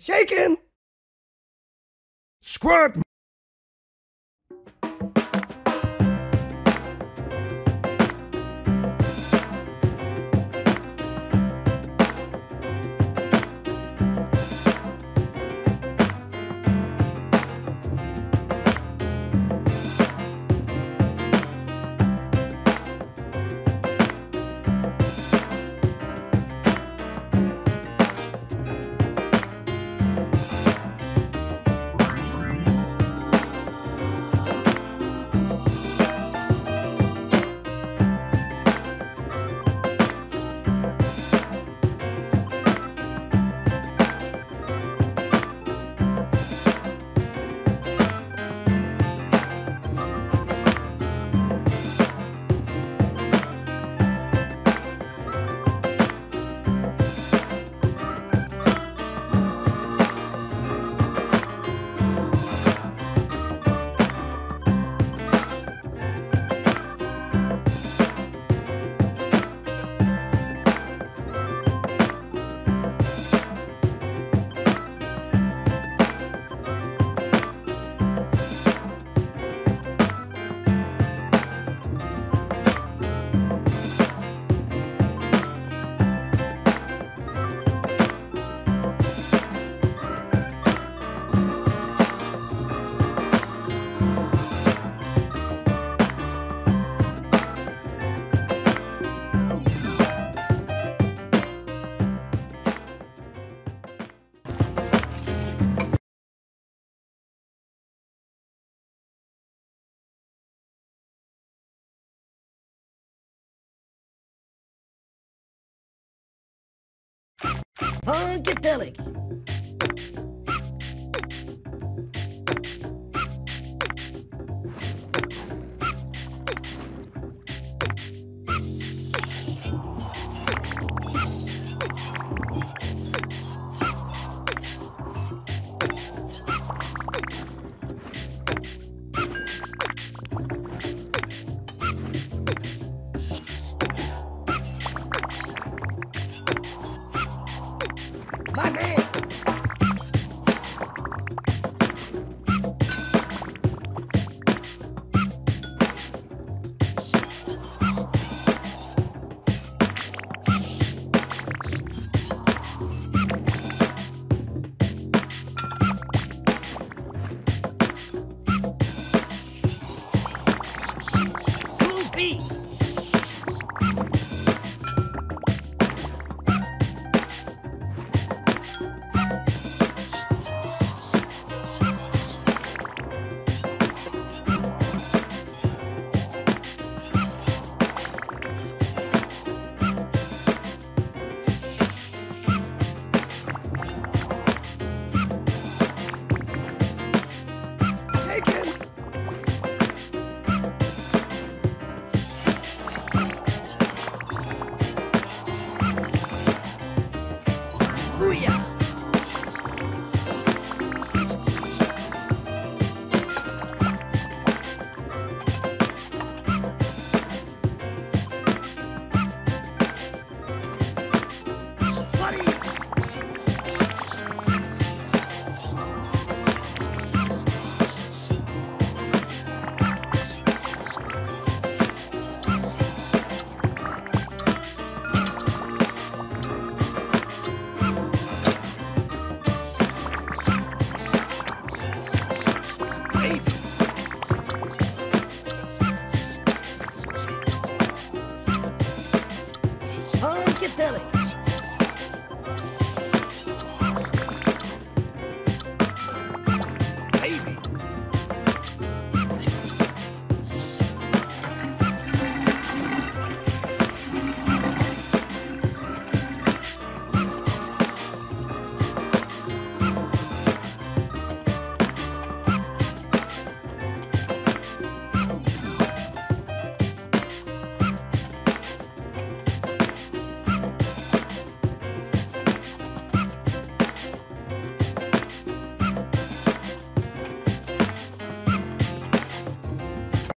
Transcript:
Shaking! Squirt! Funkadelic. Cool